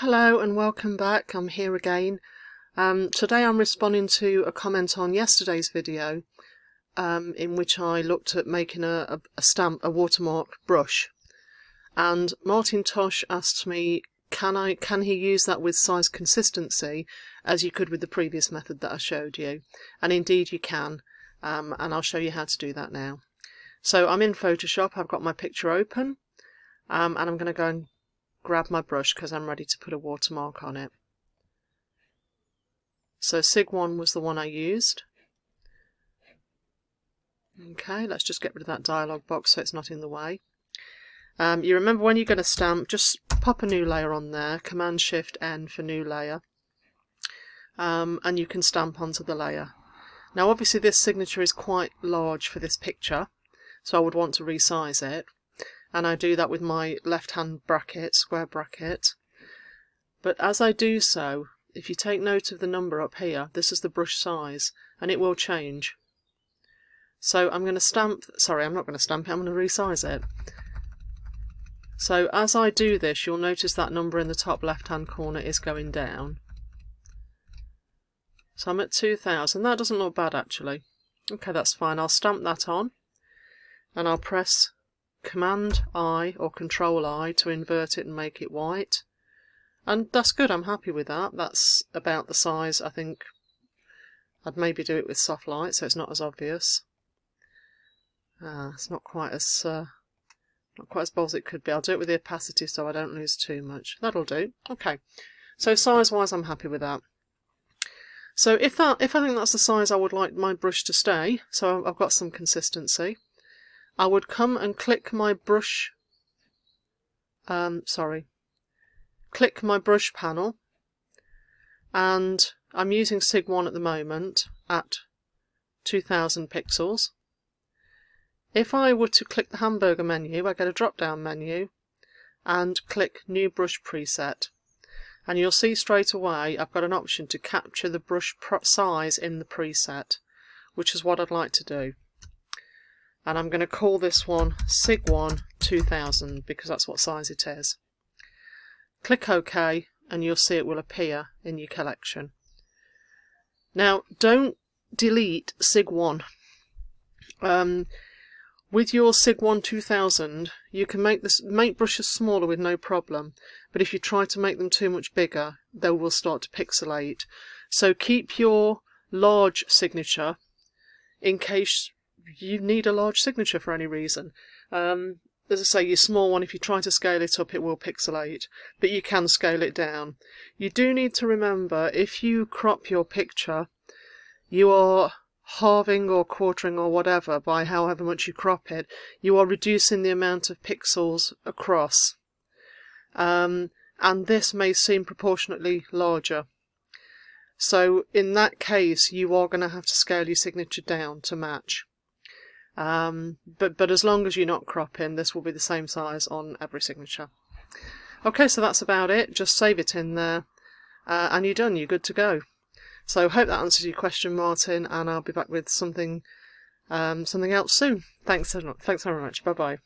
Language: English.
Hello and welcome back, I'm here again. Um, today I'm responding to a comment on yesterday's video um, in which I looked at making a, a, stamp, a watermark brush. And Martin Tosh asked me, can I can he use that with size consistency as you could with the previous method that I showed you? And indeed you can, um, and I'll show you how to do that now. So I'm in Photoshop, I've got my picture open, um, and I'm going to go and grab my brush because I'm ready to put a watermark on it. So Sig 1 was the one I used. Okay, let's just get rid of that dialog box so it's not in the way. Um, you remember when you're going to stamp, just pop a new layer on there, Command Shift N for new layer, um, and you can stamp onto the layer. Now obviously this signature is quite large for this picture, so I would want to resize it and I do that with my left hand bracket, square bracket. But as I do so, if you take note of the number up here, this is the brush size, and it will change. So I'm going to stamp, sorry I'm not going to stamp it, I'm going to resize it. So as I do this, you'll notice that number in the top left hand corner is going down. So I'm at 2000, that doesn't look bad actually. Okay, that's fine, I'll stamp that on, and I'll press Command I or Control I to invert it and make it white. And that's good, I'm happy with that. That's about the size I think I'd maybe do it with soft light so it's not as obvious. Uh, it's not quite as uh, not quite as bold as it could be. I'll do it with the opacity so I don't lose too much. That'll do. Okay. So size wise I'm happy with that. So if that if I think that's the size I would like my brush to stay, so I've got some consistency, I would come and click my brush, um, sorry, click my brush panel. And I'm using Sig 1 at the moment at 2000 pixels. If I were to click the hamburger menu, I get a drop down menu and click new brush preset. And you'll see straight away I've got an option to capture the brush size in the preset which is what I'd like to do and I'm going to call this one SIG1 2000 because that's what size it is. Click OK and you'll see it will appear in your collection. Now don't delete SIG1. Um, with your SIG1 2000 you can make this make brushes smaller with no problem but if you try to make them too much bigger they will start to pixelate. So keep your large signature in case you need a large signature for any reason. Um, as I say, your small one, if you try to scale it up, it will pixelate, but you can scale it down. You do need to remember, if you crop your picture, you are halving or quartering or whatever by however much you crop it, you are reducing the amount of pixels across. Um, and this may seem proportionately larger. So in that case, you are going to have to scale your signature down to match. Um, but, but as long as you're not cropping, this will be the same size on every signature. Okay, so that's about it. Just save it in there uh, and you're done. You're good to go. So hope that answers your question, Martin, and I'll be back with something um, something else soon. Thanks, thanks very much. Bye-bye.